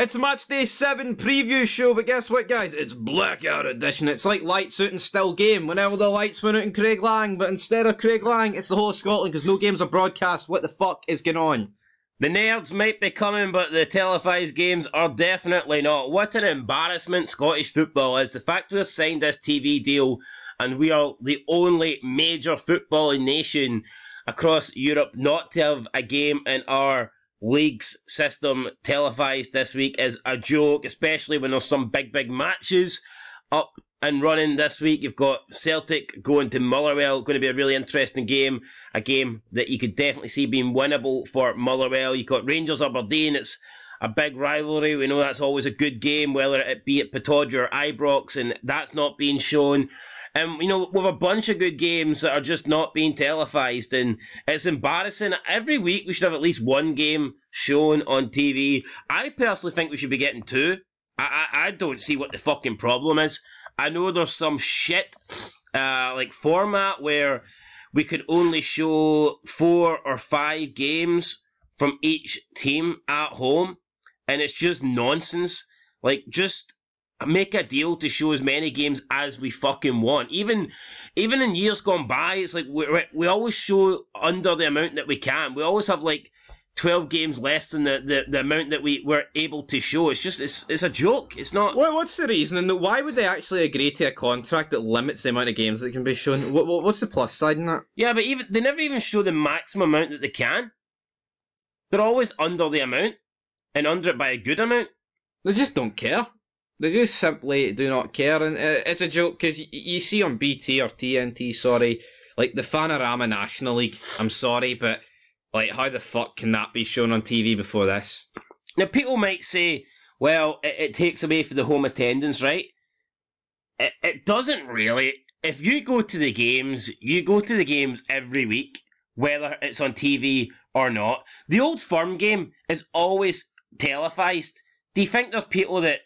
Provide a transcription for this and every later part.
It's match day seven preview show, but guess what, guys? It's blackout edition. It's like lights out and still game. Whenever the lights went out in Craiglang, but instead of Craiglang, it's the whole of Scotland because no games are broadcast. What the fuck is going on? The nerds might be coming, but the televised games are definitely not. What an embarrassment Scottish football is. The fact we have signed this TV deal and we are the only major footballing nation across Europe not to have a game in our league's system televised this week is a joke, especially when there's some big, big matches up and running this week. You've got Celtic going to Motherwell, going to be a really interesting game, a game that you could definitely see being winnable for Motherwell. You've got Rangers Aberdeen, it's a big rivalry. We know that's always a good game, whether it be at Pittodrie or Ibrox, and that's not being shown. And you know, with a bunch of good games that are just not being televised, and it's embarrassing. Every week we should have at least one game shown on TV. I personally think we should be getting two. I, I, I don't see what the fucking problem is. I know there's some shit uh, like format where we could only show four or five games from each team at home, and it's just nonsense. Like, just make a deal to show as many games as we fucking want. Even, even in years gone by, it's like we we always show under the amount that we can. We always have like 12 games less than the, the, the amount that we were able to show. It's just, it's, it's a joke. It's not. What, what's the reason? And why would they actually agree to a contract that limits the amount of games that can be shown? What, what, what's the plus side in that? Yeah, but even they never even show the maximum amount that they can. They're always under the amount and under it by a good amount. They just don't care. They just simply do not care. And uh, it's a joke because y- you see on BT or TNT, sorry, like the Vanarama National League. I'm sorry, but like, how the fuck can that be shown on TV before this? Now, people might say, well, it, it takes away from the home attendance, right? It, it doesn't really. If you go to the games, you go to the games every week, whether it's on TV or not. The old firm game is always televised. Do you think there's people that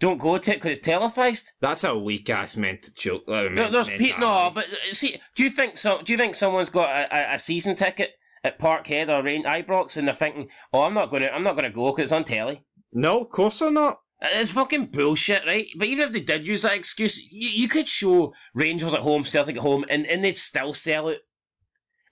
don't go to it because it's televised? That's a weak ass meant joke. Uh, There- there's people. No, but uh, see, do you think so? Do you think someone's got a, a, a season ticket at Parkhead or Rain Ibrox and they're thinking, "Oh, I'm not going to, I'm not going to go because it's on telly." No, of course they're not. It's fucking bullshit, right? But even if they did use that excuse, you, you could show Rangers at home, Celtic at home, and, and they'd still sell it.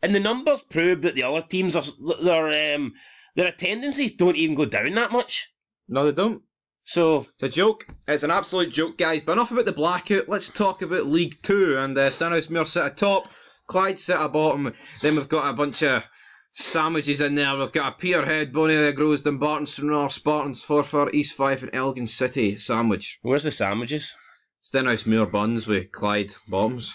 And the numbers prove that the other teams are their um their attendances don't even go down that much. No, they don't. So It's a joke. It's an absolute joke, guys. But enough about the blackout. Let's talk about League Two. And uh, Stenhousemuir sit at top, Clyde sit at bottom. Then we've got a bunch of sandwiches in there. We've got a Peterhead, Bonnie the Groves, Dumbarton, Stranraer, Spartans, Forfar, East Fife, and Elgin City sandwich. where's the sandwiches? Stenhousemuir buns with Clyde bottoms.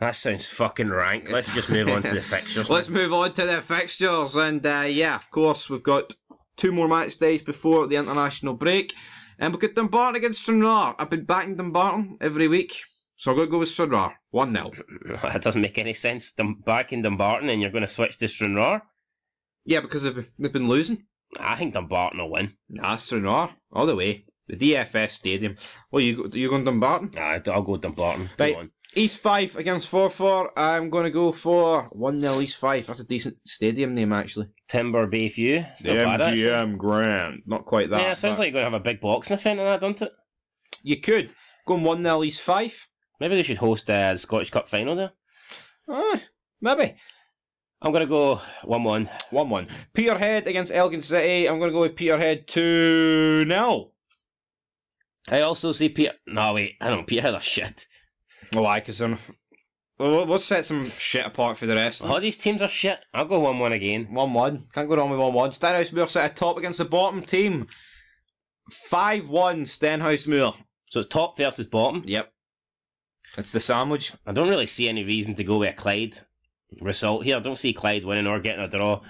That sounds fucking rank. Let's just move on to the fixtures. Let's move on to the fixtures, and uh, yeah, of course, we've got two more match days before the international break, and we've got Dumbarton against Stranraer. I've been backing Dumbarton every week, so I'm going to go with Stranraer. 1 0. that doesn't make any sense. Dum- back in Dumbarton and you're going to switch to Stranraer? Yeah, because they've, they've been losing. I think Dumbarton will win. Nah, Stranraer, all the way. The DFS Stadium. Well, you go, you going Dumbarton? Nah, I'll go Dumbarton. Go Right. On. East Fife against Forfar. I'm going to go for 1 0 East Fife. That's a decent stadium name, actually. Timber Bayview. It's not bad, actually. Grand. Not quite that. Yeah, it sounds but like you're going to have a big box in the front of that, don't it? You could. Going 1 0 East Fife. Maybe they should host uh, the Scottish Cup final there. Ah, maybe. I'm going to go 1 1. 1 1. Peterhead against Elgin City. I'm going to go with Peterhead 2 0. I also see Peter. No, wait, I don't. Peterhead are shit. Oh, why? Because they're. Well, let's set some shit apart for the rest. All these teams are shit. I'll go 1 1 again. 1 1. Can't go wrong with 1 1. Stenhousemuir set a top against the bottom team. 5 1 Stenhousemuir. So it's top versus bottom. Yep. It's the sandwich. I don't really see any reason to go with a Clyde result here. I don't see Clyde winning or getting a draw.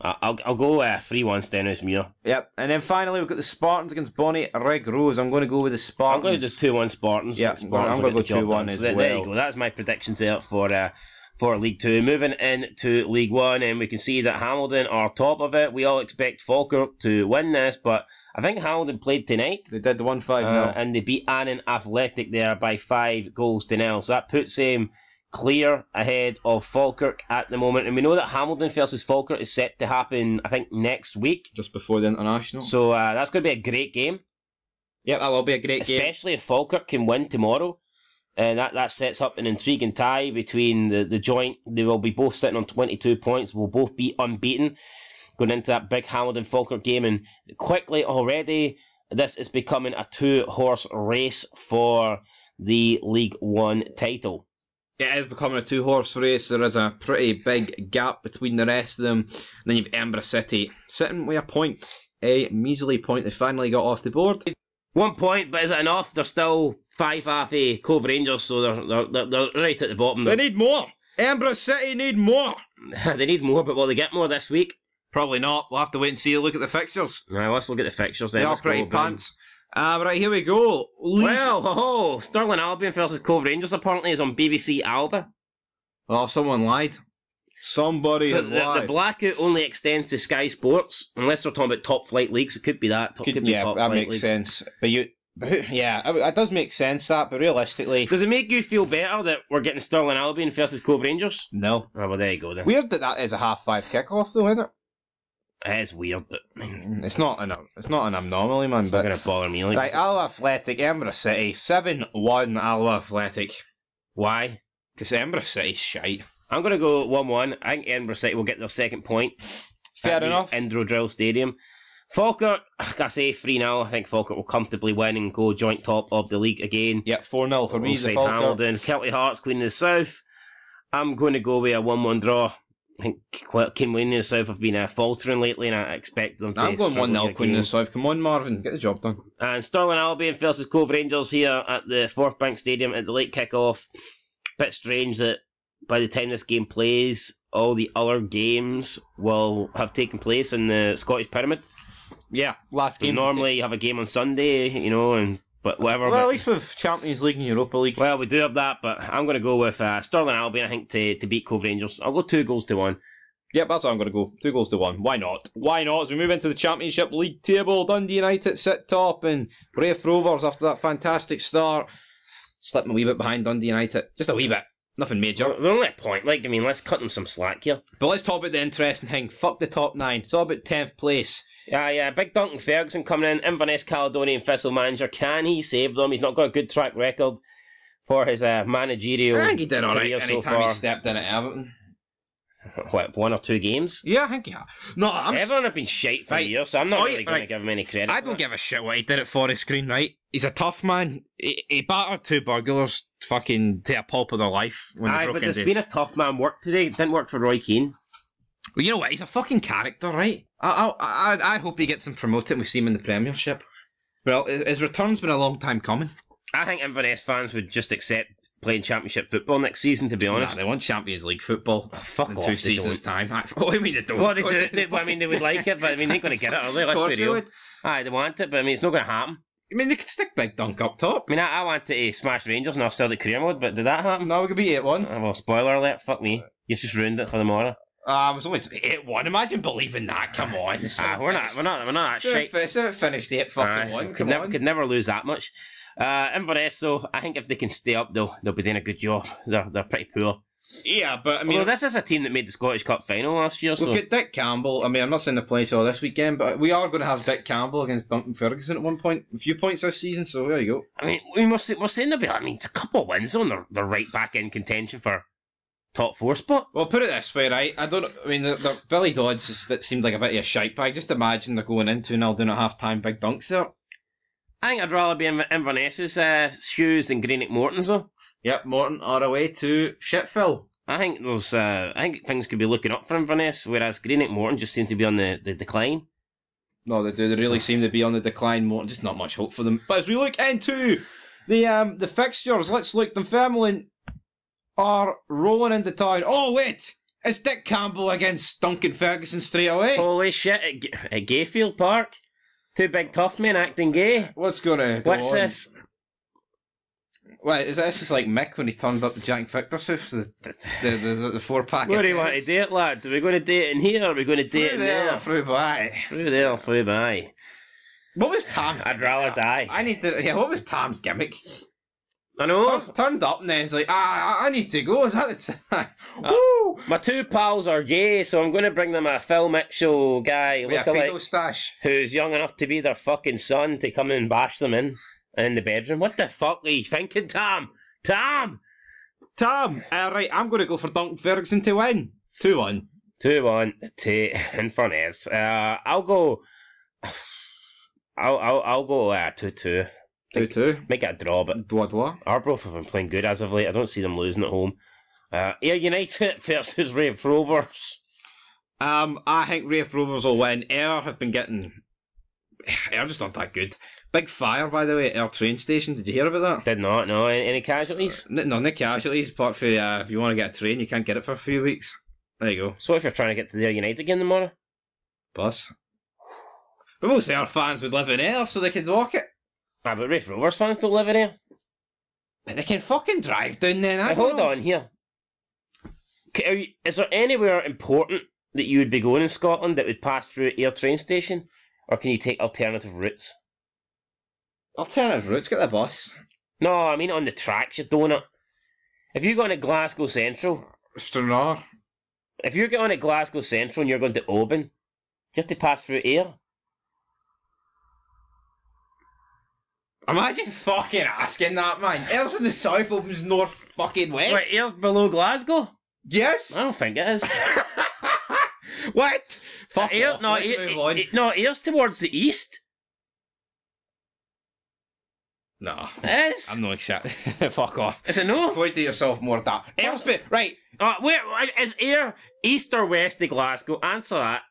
I'll, I'll go uh, 3 1 Stenhousemuir. Yep. And then finally, we've got the Spartans against Bonnyrigg Rose. I'm going to go with the Spartans. I'm going to do 2 1 Spartans. Yeah, Spartans I'm gonna go 2-1 done. as So there, there you go. That's my predictions there for. Uh, for League Two. Moving into League One, and we can see that Hamilton are top of it. We all expect Falkirk to win this, but I think Hamilton played tonight. They did the 1 5 Uh, and they beat Annan Athletic there by five goals to nil. So that puts them clear ahead of Falkirk at the moment. And we know that Hamilton versus Falkirk is set to happen, I think, next week. Just before the international. So uh, that's going to be a great game. Yeah, that will be a great game. Especially if Falkirk can win tomorrow. And that, that sets up an intriguing tie between the, the joint. They will be both sitting on 22 points, will both be unbeaten going into that big Hamilton Falkirk game. And quickly already, this is becoming a two horse race for the League One title. It is becoming a two horse race. There is a pretty big gap between the rest of them. And then you've Edinburgh City sitting with a point, a measly point. They finally got off the board. One point, but is it enough? They're still five off a Cove Rangers, so they're, they're, they're right at the bottom. They need more. Edinburgh City need more. they need more, but will they get more this week? Probably not. We'll have to wait and see. Look at the fixtures. Right, let's look at the fixtures. Then. They are pretty pants. Uh, right, here we go. League. Well, oh, Stirling Albion versus Cove Rangers apparently is on BBC Alba. Oh, someone lied. Somebody so the, lied. the, blackout only extends to Sky Sports, unless we're talking about top flight leagues. It could be that. Could, could be yeah, top that makes leagues. sense. But you, but yeah, it, does make sense that. But realistically, does it make you feel better that we're getting Stirling Albion versus Cove Rangers? No. Oh, well, there you go then. Weird that that is a half five kickoff though, isn't it? It is weird, but mm, it's not an it's not an abnormally, man. It's but not gonna bother me. Like right, Alloa Athletic, Edinburgh City, seven one Alloa Athletic. Why? Because Edinburgh City's shite. I'm gonna go one one. I think Edinburgh City will get their second point. Fair enough. Drill Stadium. Falkirk, I say 3 0. I think Falkirk will comfortably win and go joint top of the league again. Yeah, 4 0 for me. Hamilton. Kelty Hearts, Queen of the South. I'm going to go with a 1 1 draw. I think Queen of the South have been uh, faltering lately, and I expect them to. I'm going 1 0 Queen of the South. Come on, Marvin, get the job done. And Stirling Albion versus Cove Rangers here at the Forthbank Stadium at the late kick-off. Bit strange that by the time this game plays, all the other games will have taken place in the Scottish Pyramid. Yeah, last game. Normally, you have a game on Sunday, you know, and but whatever. Well, at least with Champions League and Europa League. Well, we do have that, but I'm going to go with uh, Stirling Albion. I think to to beat Cove Rangers. I'll go two goals to one. Yep, that's how I'm going to go. Two goals to one. Why not? Why not? As we move into the Championship League table, Dundee United sit top, and Raith Rovers after that fantastic start slipping a wee bit behind Dundee United. Just a wee bit. Nothing major. They're only a point. Like, I mean, let's cut them some slack here. But let's talk about the interesting thing. Fuck the top nine. It's all about 10th place. Yeah, yeah. Big Duncan Ferguson coming in. Inverness Caledonian Thistle manager. Can he save them? He's not got a good track record for his uh, managerial. I think he did all right so anytime he stepped in at Everton. What, one or two games? Yeah, I think yeah. No, I'm Everton have been shite for right. years, so I'm not really going right. to give him any credit. I don't give a shit what he did at Forest Green, right? He's a tough man. He, he battered two burglars fucking to a pulp of their life when Aye, they broke but there's into been a tough man work today. It didn't work for Roy Keane. Well, you know what? He's a fucking character, right? I, I, I, I hope he gets him promoted and we see him in the Premiership. Well, his return's been a long time coming. I think Inverness fans would just accept playing Championship football next season, to be honest. Nah, they want Champions League football. Oh, fuck in off, two seasons' don't. time. What do you mean they don't? Well, they do, they, I mean, they would like it, but I mean, they're going to get it, are they? Let's of course be they real. would. Aye, they want it, but I mean, it's not going to happen. I mean, they could stick Big Dunk up top. I mean, I, I wanted to smash Rangers and I've Celtic career mode, but did that happen? No, we could be 8 1. Oh, well, spoiler alert, fuck me. You've just ruined it for tomorrow. Uh, it was only 8 1. Imagine believing that. Come on. Ah, we're not, we're not, we're not that shit. So it finished 8 fucking Aye, 1. could never, on. could never lose that much. Uh, Inverness, though, I think if they can stay up, they'll they'll be doing a good job. They're they're pretty poor. Yeah, but I mean, Although this is a team that made the Scottish Cup final last year, so We've got Dick Campbell. I mean, I'm not saying the play all this weekend, but we are going to have Dick Campbell against Duncan Ferguson at one point. A few points this season, so there you go. I mean, we must we're saying they'll be. I mean, it's a couple of wins on. They're, they're right back in contention for top four spot. Well, put it this way, right? I don't. I mean, the, the Billy Dodds is, that seemed like a bit of a shite bag. Just imagine they're going into and I'll do at half time big dunks there. I think I'd rather be in Inverness's uh, shoes than Greenock Morton's though. Yep, Morton are away to Shitfill. I think there's. Uh, I think things could be looking up for Inverness, whereas Greenock Morton just seem to be on the, the decline. No, they do. They really So- seem to be on the decline. Morton, just not much hope for them. But as we look into the um the fixtures, let's look. Dunfermline are rolling into town. Oh wait, it's Dick Campbell against Duncan Ferguson straight away. Holy shit! At, G- at Gayfield Park, two big tough men acting gay. What's gonna go What's on? this? Wait, is this is like Mick when he turned up the Jack Victor's house, the the, the, the, the four pack. What do you want to do it, lads? Are we going to do it in here? Or are we going to do it Through in there, there? through by. Through there, through by. What was Tom's? I'd rather die. I need to. Yeah, what was Tom's gimmick? I know. Tur- turned up and then it's like, ah, I- need to go. Is that the time? Woo! My two pals are gay, so I'm going to bring them a Phil Mitchell guy, Yeah, lookalike, stash. who's young enough to be their fucking son to come and bash them in in the bedroom. What the fuck are you thinking, Tom? Tom! Tom, uh, right, I'm going to go for Dunk Ferguson to win. 2 1. 2 1 to Inverness. Uh, I'll go. I'll, I'll, I'll go uh, 2 2. 2 2. Make it a draw, but Dwa dwa. Arbroath have been playing good as of late. I don't see them losing at home. Uh, Ayr United versus Raith Rovers. Um, I think Raith Rovers will win. Ayr have been getting. Ayr just not that good. Big fire, by the way, at Ayr train station. Did you hear about that? Did not know any, any casualties. N- None of casualties, apart from uh, if you want to get a train, you can't get it for a few weeks. There you go. So if you're trying to get to the Ayr United game tomorrow, Bus. But most Ayr fans would live in Ayr so they could walk it. Ah, but Raith Rovers fans don't live in here. But they can fucking drive down then. I Now, hold know. on here. You- Is there anywhere important that you would be going in Scotland that would pass through Ayr train station, or can you take alternative routes? Alternative routes, get the bus. No, I mean on the tracks, you donut. If you're going to Glasgow Central, Stranraer. if you're going to Glasgow Central and you're going to Oban, you have to pass through Ayr. Imagine fucking asking that, man. Ayr's in the south, opens north fucking west. Wait, below Glasgow? Yes. I don't think it is. what? Fuck off. no, Let's move on. No, Ayr's towards the east. No. It is. I'm not shit. Fuck off. Is it no? Point to yourself more that. Ayr's bit right. Uh, where is Ayr east or west of Glasgow? Answer that.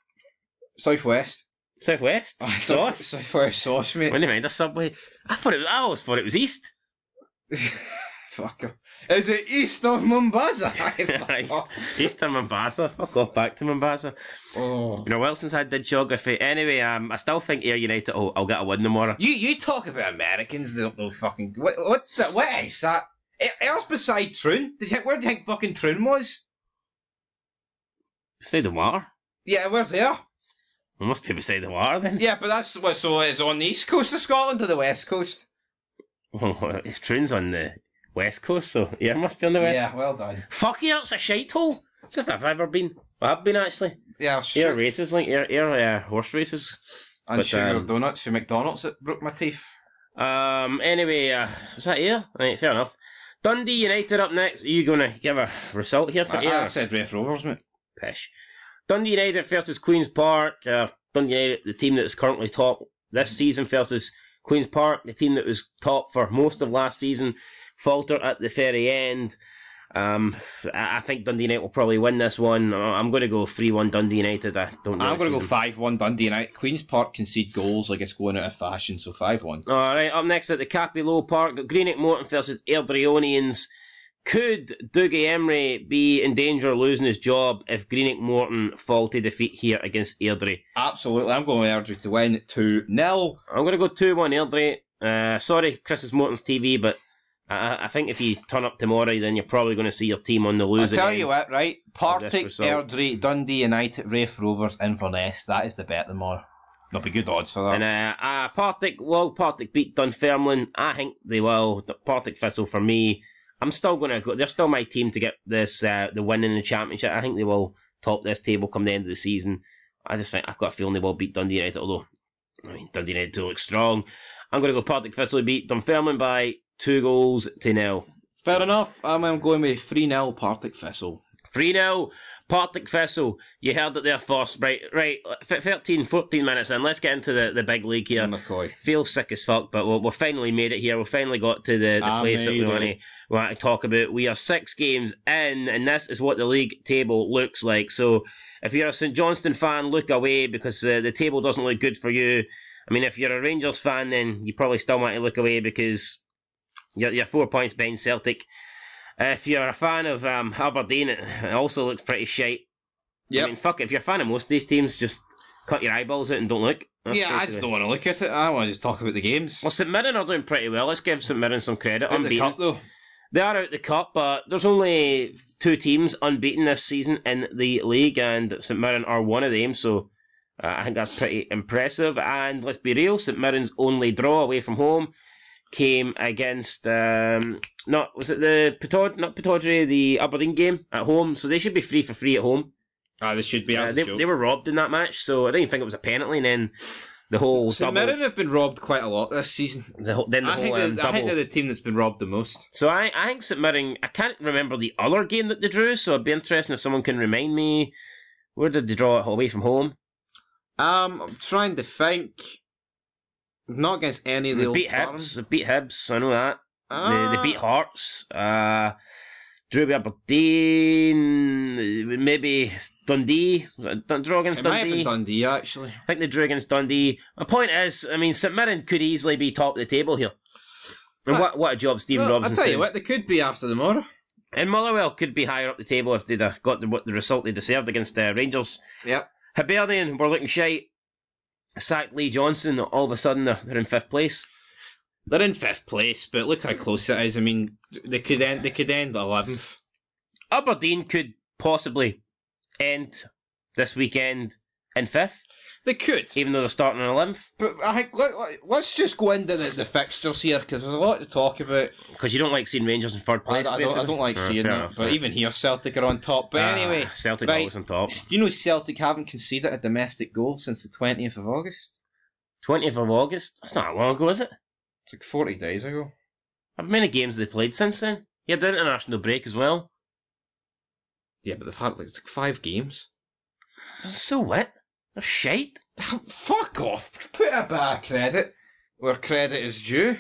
Southwest. Southwest. Sauce. Southwest sauce, mate. Wouldn't mind a subway. I thought it was. I always thought it was east. Fuck off. Is it east of Mombasa? Fuck east of Mombasa. Fuck off. Back to Mombasa. Oh. You know, well since I did geography. Anyway, um, I still think Ayr United. Oh, I'll get a win tomorrow. You you talk about Americans, they don't know fucking what what the, what is that? Else beside Troon? Did you, where do you think fucking Troon was? Beside the water. Yeah, where's there? It must be beside the water then. Yeah, but that's what so it's on the east coast of Scotland or the west coast. Oh, if train's on the west coast, so yeah, it must be on the west. Yeah, well done. Fuck yeah, it's a shite hole. As if I've ever been. I've been actually. Yeah, Air sure. races, like air, air uh, horse races. And but, sugar um, donuts for McDonald's that broke my teeth. Um. Anyway, uh, was that air? Right, fair enough. Dundee United up next. Are you gonna give a result here for I, air? I said Raith Rovers, mate. Pish. Dundee United versus Queens Park. Uh, Dundee United, the team that is currently top this season, versus Queens Park, the team that was top for most of last season, falter at the very end. Um, I think Dundee United will probably win this one. I'm going to go 3 1 Dundee United. I don't know. I'm going to go 5 1 Dundee United. Queen's Park concede goals like it's going out of fashion, so 5 1. Alright, up next at the Cappielow Park, got Greenock Morton versus Airdrieonians. Could Dougie Imrie be in danger of losing his job if Greenock Morton fall to defeat here against Airdrie? Absolutely. I'm going with Airdrie to win 2 0. I'm going to go 2 1 Airdrie. Uh, sorry, Chris is Morton's TV, but I, I think if you turn up tomorrow, then you're probably going to see your team on the I'll losing tell end. you what, right? Partick. Airdrie, Dundee United, Raith Rovers, Inverness. That is the bet tomorrow. There'll be good odds for that. And uh, uh, Partick, will Partick beat Dunfermline? I think they will. Partick Thistle for me. I'm still going to go. They're still my team to get this uh, the win in the championship. I think they will top this table come the end of the season. I just think I've got a feeling they will beat Dundee United. Although, I mean, Dundee United do look strong. I'm going to go Partick Thistle beat Dunfermline by two goals to nil. Fair enough. I'm, I'm going with 3 0 Partick Thistle. 3 0, Partick Thistle. You heard it there first. Right, right. f- 13, 14 minutes in. Let's get into the, the big league here. McCoy. Feel sick as fuck, but we- we've finally made it here. We've finally got to the, the I place that we want to, it. want to talk about. We are six games in, and this is what the league table looks like. So if you're a St Johnstone fan, look away because uh, the table doesn't look good for you. I mean, if you're a Rangers fan, then you probably still want to look away because you're, you're four points behind Celtic. If you're a fan of um, Aberdeen, it also looks pretty shite. Yep. I mean, fuck, it, if you're a fan of most of these teams, just cut your eyeballs out and don't look. That's yeah, I just don't want to look at it. I want to just talk about the games. well, St Mirren are doing pretty well. Let's give St Mirren some credit. Out the cup, though. They are out the cup, but there's only two teams unbeaten this season in the league, and St Mirren are one of them. So uh, I think that's pretty impressive. And let's be real, St Mirren's only draw away from home came against um, not was it the Petod not Pittodrie the Aberdeen game at home, so they should be free for free at home. Ah, they should be. Uh, they, they were robbed in that match, so I don't even think it was a penalty. And then the whole St double, Mirren have been robbed quite a lot this season. the whole, then the I whole think, um, they're, I think double. they're the team that's been robbed the most. So I, I think St Mirren. I can't remember the other game that they drew, so it'd be interesting if someone can remind me. Where did they draw it away from home? Um, I'm trying to think. Not against any of the They old beat. Hibs. They beat Hibs. I know that. Ah, They, they beat Hearts. Uh, drew Aberdeen. Maybe Dundee. Dun- Draw against It might have been Dundee. Dundee actually. I think they drew against Dundee. My point is, I mean, St Mirren could easily be top of the table here. And what what a job Stephen Well, I'll tell you doing. what, they could be after tomorrow. And Motherwell could be higher up the table if they'd have got the, what the result they deserved against uh, Rangers. Yep. Hibernian were looking shite. Sacked Lee Johnson. All of a sudden, they're, they're in fifth place. They're in fifth place, but look how close it is. I mean, they could end. They could end eleventh. Aberdeen could possibly end this weekend in fifth, They could. even though they're starting in eleventh. But I think let, us just go into the, the fixtures here because there's a lot to talk about. Because you don't like seeing Rangers in third place. I don't, I don't like Ah, seeing that. but even here, Celtic are on top. But Ah, anyway, Celtic right. always on top. do you know Celtic haven't conceded a domestic goal since the twentieth of August? Twentieth of August. That's not long ago, is it? It's like forty days ago. How many games have they played since then? You had the international break as well. Yeah, but they've had like, it's like five games. So what? They're shite. Fuck off! Put a bit of credit where credit is due.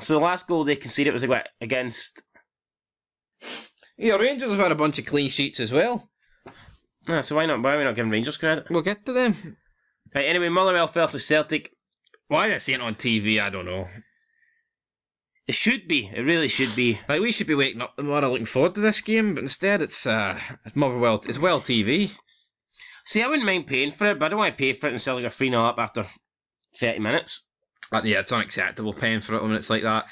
So the last goal they conceded was against. Yeah, Rangers have had a bunch of clean sheets as well. Ah, so why not? Why are we not giving Rangers credit? We'll get to them. Right. Anyway, Motherwell versus Celtic. Why I see it on TV, I don't know. It should be. It really should be. Like we should be waking up tomorrow looking forward to this game, but instead it's uh it's Motherwell it's well TV. See, I wouldn't mind paying for it, but I don't want to pay for it and sell like a free 0 up after thirty minutes. Uh, yeah, it's unacceptable paying for it when it's like that.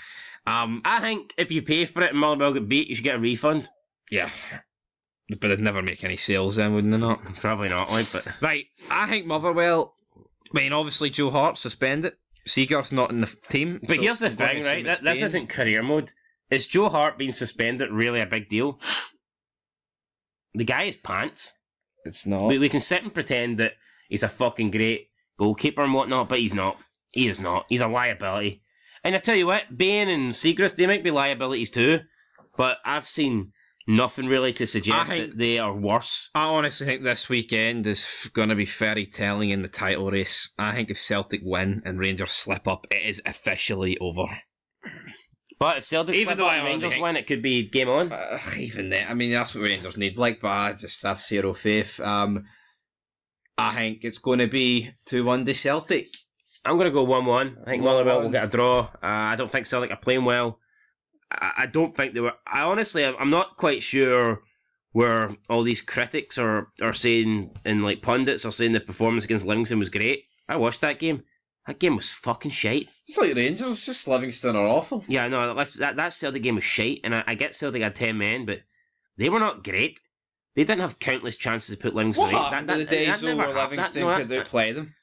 Um I think if you pay for it and Motherwell get beat, you should get a refund. yeah. But they'd never make any sales then, wouldn't they not? Probably not, like, but Right, I think Motherwell I mean obviously Joe Hart suspended. Seagar's not in the team. but so here's the thing, right? That, this isn't career mode. Is Joe Hart being suspended really a big deal? The guy is pants. It's not. We, we can sit and pretend that he's a fucking great goalkeeper and whatnot, but he's not. He is not. He's a liability. And I tell you what, Bain and Siegrist, they might be liabilities too, but I've seen nothing really to suggest think- that they are worse. I honestly think this weekend is going to be very telling in the title race. I think if Celtic win and Rangers slip up, it is officially over. But if Celtic Even though I Rangers win, it could be game on. Uh, even then, I mean, that's what Rangers need. Like, but I just have zero faith. Um, I think it's going to be 2 1 to Celtic. I'm going to go 1 1. I think 1-1. Motherwell will get a draw. Uh, I don't think Celtic are playing well. I, I don't think they were. I honestly, I'm not quite sure where all these critics are, are saying, and like pundits are saying the performance against Livingston was great. I watched that game. That game was fucking shite. It's like Rangers, just Livingston are awful. Yeah, no, that's, that that Celtic game was shite, and I, I get Celtic had ten men, but they were not great. They didn't have countless chances to put Livingston What right. happened That- to the that- days that where hap- that- Livingston no, could outplay them?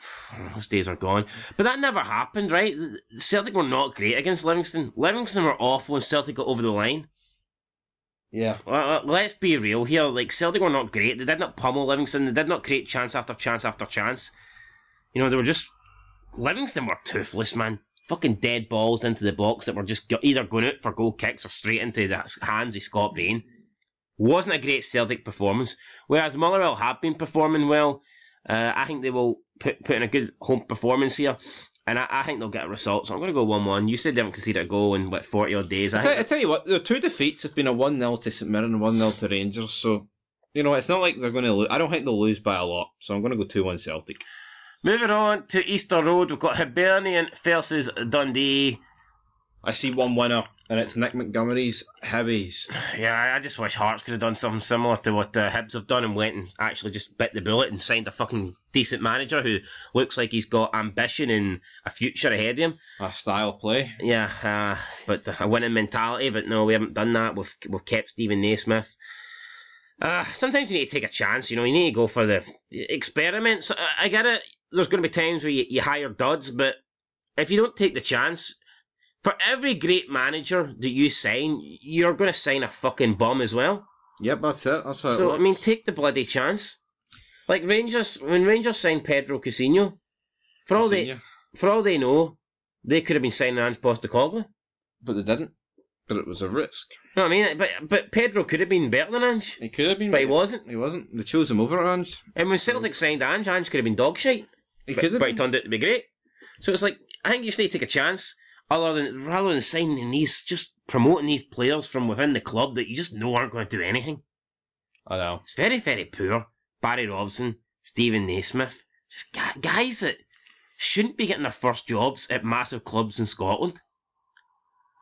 Those days are gone. But that never happened, right? Celtic were not great against Livingston. Livingston were awful when Celtic got over the line. Yeah. Well, uh, let's be real here. Like Celtic were not great. They did not pummel Livingston. They did not create chance after chance after chance. You know, they were just Livingston were toothless, man. Fucking dead balls into the box that were just either going out for goal kicks or straight into the hands of Scott Bain. Wasn't a great Celtic performance. Whereas Motherwell have been performing well. Uh, I think they will put put in a good home performance here. And I, I think they'll get a result. So I'm going to go 1 1. You said they haven't conceded a goal in, what, 40 odd days. I I tell, tell you what, the two defeats have been a 1 0 to St Mirren and 1 0 to Rangers, so, you know, it's not like they're going to lose. I don't think they'll lose by a lot, so I'm going to go 2 1 Celtic. Moving on to Easter Road, we've got Hibernian versus Dundee. I see one winner, and it's Nick Montgomery's Hibbies. Yeah, I- just wish Hearts could have done something similar to what the Hibs have done and went and actually just bit the bullet and signed a fucking decent manager who looks like he's got ambition and a future ahead of him. A style play. Yeah, uh, but a winning mentality. But no, we haven't done that. We've we've kept Steven Naismith. Uh, sometimes you need to take a chance. You know, you need to go for the experiments. I, I get it. There's going to be times where you, you hire duds, but if you don't take the chance, for every great manager that you sign, you're going to sign a fucking bum as well. Yep, that's it. That's how it So I mean, take the bloody chance. Like Rangers, when Rangers signed Pedro Caixinha, for all they for all they know, they could have been signing Ange Postecoglou. but they didn't. But it was a risk. What I mean? But but Pedro could have been better than Ange, He could have been, but he wasn't. He wasn't. They chose him over Ange. And when Celtic signed Ange, Ange could have been dog shite. He but, but he turned out to be great. So it's like I think you just need to take a chance, other than rather than signing these, just promoting these players from within the club that you just know aren't going to do anything. I know. It's very very poor. Barry Robson, Steven Naismith, just guys that shouldn't be getting their first jobs at massive clubs in Scotland.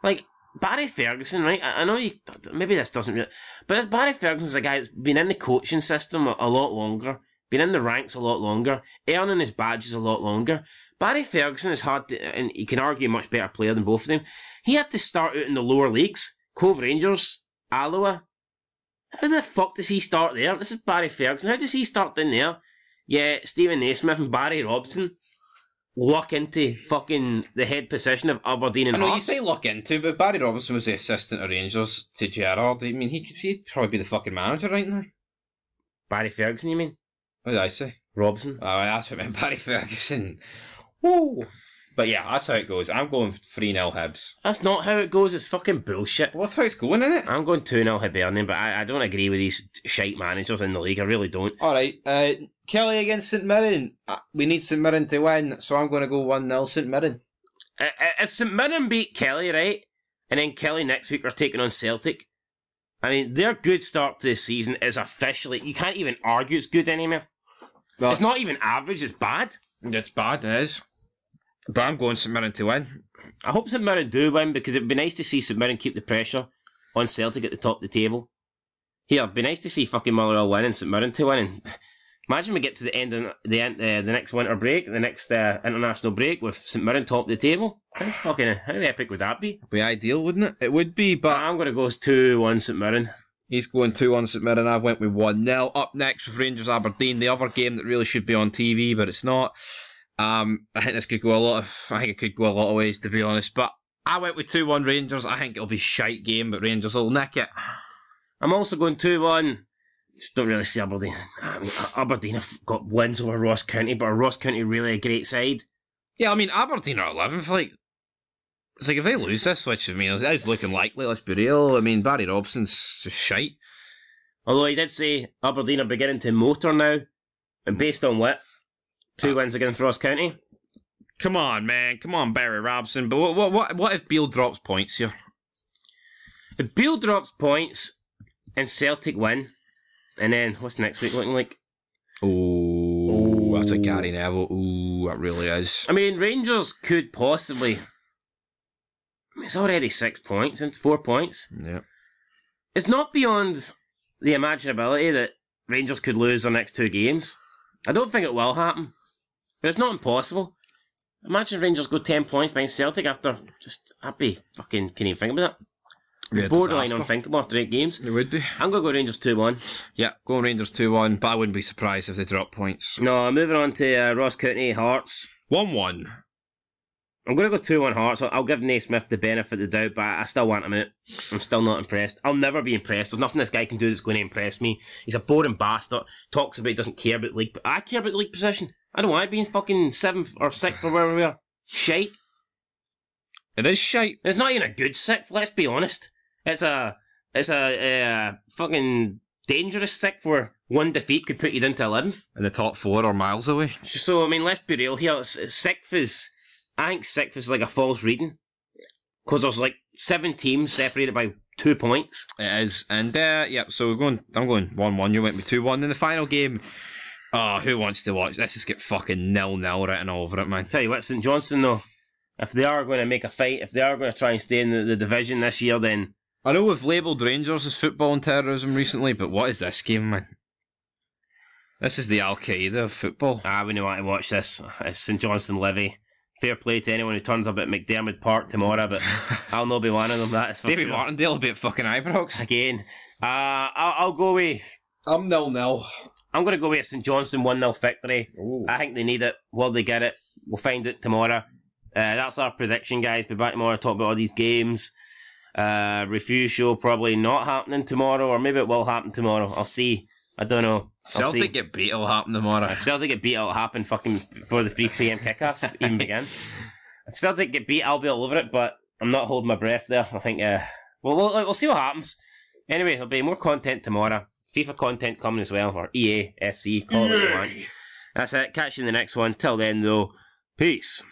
Like Barry Ferguson, right? I, I know you. Maybe this doesn't, really, but Barry Ferguson's a guy that's been in the coaching system a, a lot longer, been in the ranks a lot longer, earning his badges a lot longer. Barry Ferguson is hard to, and he can argue a much better player than both of them. He had to start out in the lower leagues, Cove Rangers, Alloa. How the fuck does he start there? This is Barry Ferguson. How does he start down there? Yeah, Steven Naismith and Barry Robson luck into fucking the head position of Aberdeen and I know you Hearts. say look into, but Barry Robinson was the assistant of Rangers to Gerrard. I mean, he could he'd probably be the fucking manager right now. Barry Ferguson, you mean? What did I say? Robson. Oh, that's what I meant. Barry Ferguson. Woo! But yeah, that's how it goes. I'm going 3 0 Hibs. That's not how it goes. It's fucking bullshit. Well, that's how it's going, isn't it? I'm going 2 0 Hibernian, but I, I don't agree with these shite managers in the league. I really don't. Alright, uh, Killie against St Mirren. Uh, we need St Mirren to win, so I'm going to go 1 0 St Mirren. I- If St Mirren beat Killie, right, and then Killie next week are taking on Celtic, I mean, their good start to the season is officially. You can't even argue it's good anymore. Well, It's not even average, it's bad. It's bad, it is. But I'm going St Mirren to win. I hope St Mirren do win because it'd be nice to see St Mirren keep the pressure on Celtic at the top of the table. Here, it'd be nice to see fucking Motherwell win and St Mirren to win. And imagine we get to the end of the end, uh, the next winter break, the next uh, international break with St Mirren top of the table. How fucking how epic would that be? It'd be ideal, wouldn't it? It would be, but I'm gonna go two one St Mirren. He's going 2 1 St Mirren. I've went with 1 0. Up next with Rangers Aberdeen, the other game that really should be on TV, but it's not. Um, I think this could go a lot of. I think it could go a lot of ways, to be honest. But I went with 2 1 Rangers. I think it'll be a shite game, but Rangers will nick it. I'm also going two one. Just don't really see Aberdeen. I mean, Aberdeen have got wins over Ross County, but are Ross County really a great side? Yeah, I mean, Aberdeen are 11th. Like, it's like if they lose this, which I mean, it is looking likely, let's be real. I mean, Barry Robson's just shite. Although he did say Aberdeen are beginning to motor now, and based on what? Two wins against Ross County. Come on, man. Come on, Barry Robson. But what, what, what, what if Beale drops points here? If Beale drops points and Celtic win, and then what's next week looking like? Oh, that's a. Gary Neville. Ooh, that really is. I mean, Rangers could possibly. It's already six points and four points. Yeah. It's not beyond the imaginability that Rangers could lose their next two games. I don't think it will happen, but it's not impossible. Imagine Rangers go ten points behind Celtic after just I'd be fucking can you think about that? Yeah, Borderline disaster. unthinkable after eight games. It would be. I'm gonna go Rangers two one. Yeah, going Rangers 2 1, but I wouldn't be surprised if they drop points. No, moving on to uh, Ross County Hearts. 1 1. I'm gonna go two one Hearts. I'll, I'll give Naismith the benefit of the doubt, but I still want him out. I'm still not impressed. I'll never be impressed. There's nothing this guy can do that's going to impress me. He's a boring bastard. Talks about he doesn't care about league, but I care about the league position. I don't want to be in fucking seventh or sixth or wherever we are. Shite. It is shite. It's not even a good sixth. Let's be honest. It's a it's a, uh fucking dangerous sixth where one defeat could put you down to eleventh. And the top four are miles away. So I mean, let's be real here. Sixth is, I think sixth is like a false reading because there's like seven teams separated by two points. It is. And, uh, yeah, so we're going, I'm going 1 1. You went with 2 1. In the final game, oh, who wants to watch? Let's just get fucking nil nil written all over it, man. Tell you what, St Johnstone though, if they are going to make a fight, if they are going to try and stay in the, the division this year, then I know we've labelled Rangers as football and terrorism recently, but what is this game, man? This is the Al Qaeda of football. ah, we know want to watch this. It's St Johnstone Livi. Fair play to anyone who turns up at McDiarmid Park tomorrow, but I'll not be one of them. That is for David sure. Martindale a bit fucking Ibrox. Again, uh, I'll, I'll go with. I'm nil nil. I'm going to go with a St Johnstone 1 0 victory. I think they need it. Will they get it? We'll find it tomorrow. Uh, that's our prediction, guys. Be back tomorrow to talk about all these games. Uh, review show probably not happening tomorrow, or maybe it will happen tomorrow. I'll see. I don't know. Celtic see. get beat will happen tomorrow. If Celtic get beat, it'll happen fucking before the 3 p.m. kickoffs even begin. If Celtic get beat, I'll be all over it, but I'm not holding my breath there. I think, uh, well, we'll, we'll see what happens. Anyway, there'll be more content tomorrow. FIFA content coming as well, or EA, FC, call it what you want. That's it. Catch you in the next one. Till then, though, peace.